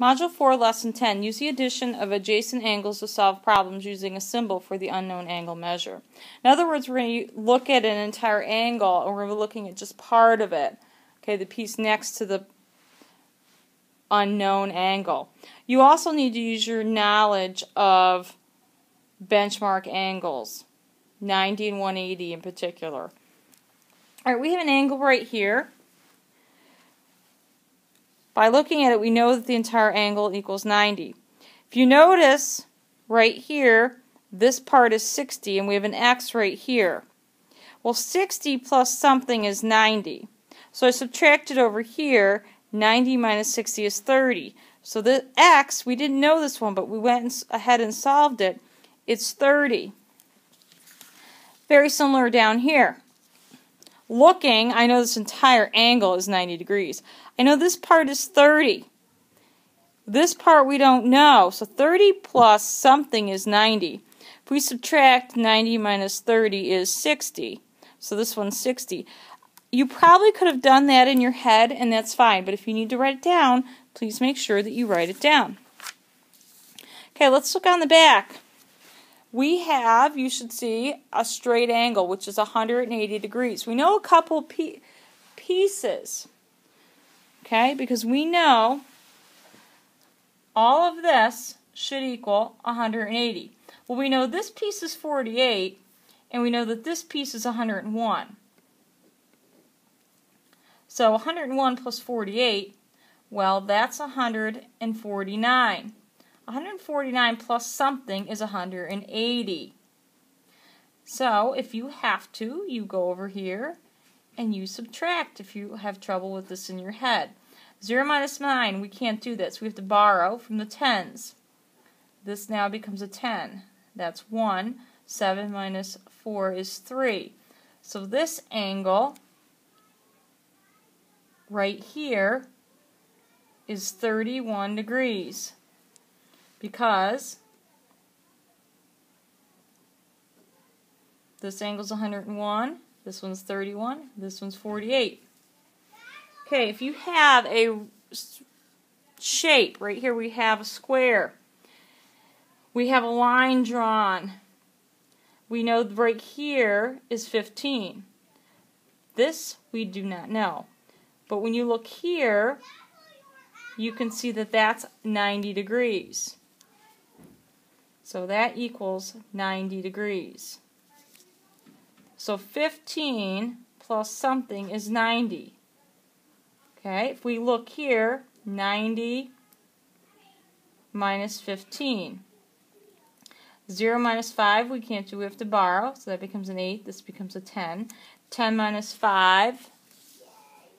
Module 4, Lesson 10. Use the addition of adjacent angles to solve problems using a symbol for the unknown angle measure. In other words, we're going to look at an entire angle and we're looking at just part of it. Okay, the piece next to the unknown angle. You also need to use your knowledge of benchmark angles, 90 and 180 in particular. All right, we have an angle right here. By looking at it, we know that the entire angle equals 90. If you notice right here, this part is 60 and we have an x right here. Well, 60 plus something is 90. So I subtracted over here, 90 minus 60 is 30. So the x, we didn't know this one, but we went ahead and solved it. It's 30. Very similar down here looking, I know this entire angle is 90 degrees. I know this part is 30. This part we don't know. So 30 plus something is 90. If we subtract 90 minus 30 is 60. So this one's 60. You probably could have done that in your head, and that's fine. But if you need to write it down, please make sure that you write it down. Okay, let's look on the back we have, you should see, a straight angle, which is 180 degrees. We know a couple pieces, okay, because we know all of this should equal 180. Well, we know this piece is 48, and we know that this piece is 101. So 101 plus 48, well, that's 149. 149 plus something is 180. So if you have to, you go over here and you subtract if you have trouble with this in your head. 0 minus 9, we can't do this. We have to borrow from the tens. This now becomes a 10. That's 1. 7 minus 4 is 3. So this angle right here is 31 degrees because this angle's 101, this one's 31, this one's 48. Okay, if you have a shape, right here we have a square. We have a line drawn. We know right here is 15. This we do not know. But when you look here, you can see that that's 90 degrees. So that equals 90 degrees. So 15 plus something is 90. Okay, if we look here, 90 minus 15. 0 minus 5 we can't do, we have to borrow, so that becomes an 8, this becomes a 10. 10 minus 5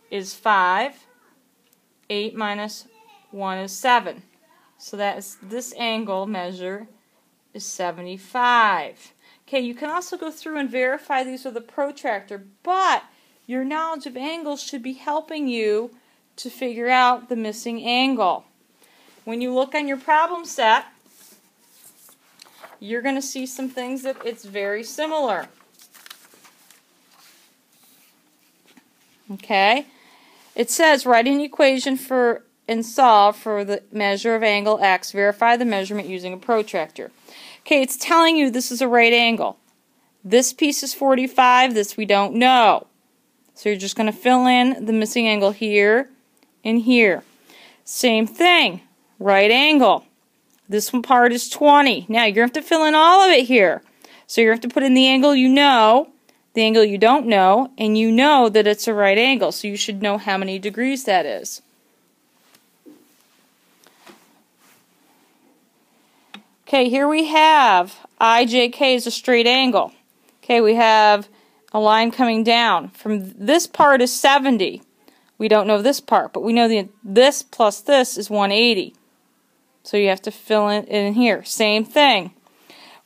is 5. 8 minus 1 is 7. So that is this angle measure is 75. Okay, you can also go through and verify these with a protractor, but your knowledge of angles should be helping you to figure out the missing angle. When you look on your problem set, you're going to see some things that it's very similar. Okay? It says write an equation for and solve for the measure of angle x. Verify the measurement using a protractor. Okay, it's telling you this is a right angle. This piece is 45, this we don't know. So you're just going to fill in the missing angle here and here. Same thing, right angle. This one part is 20. Now you're going to have to fill in all of it here. So you have to put in the angle you know, the angle you don't know, and you know that it's a right angle. So you should know how many degrees that is. Okay, here we have IJK is a straight angle. Okay, we have a line coming down. From this part is 70. We don't know this part, but we know that this plus this is 180. So you have to fill in, in here. Same thing.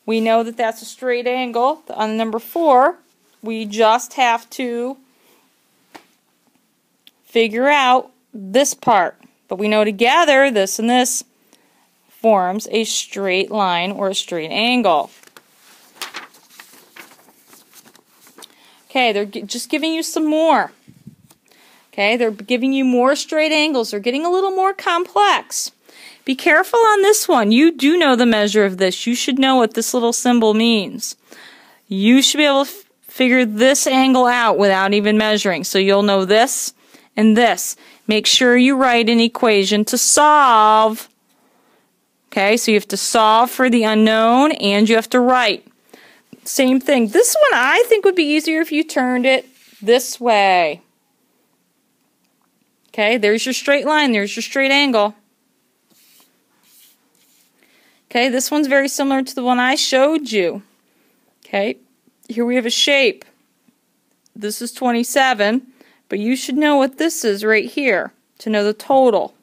We know that that's a straight angle. On number 4, we just have to figure out this part. But we know together, this and this, forms a straight line or a straight angle. Okay, they're just giving you some more. Okay, they're giving you more straight angles. They're getting a little more complex. Be careful on this one. You do know the measure of this. You should know what this little symbol means. You should be able to figure this angle out without even measuring. So you'll know this and this. Make sure you write an equation to solve. Okay, so you have to solve for the unknown and you have to write. Same thing. This one I think would be easier if you turned it this way. Okay, there's your straight line, there's your straight angle. Okay, this one's very similar to the one I showed you. Okay, here we have a shape. This is 27, but you should know what this is right here to know the total.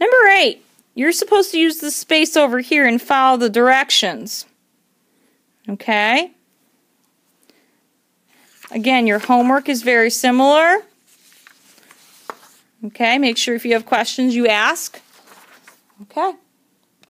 Number 8, you're supposed to use the space over here and follow the directions. Okay? Again, your homework is very similar. Okay, make sure if you have questions you ask. Okay.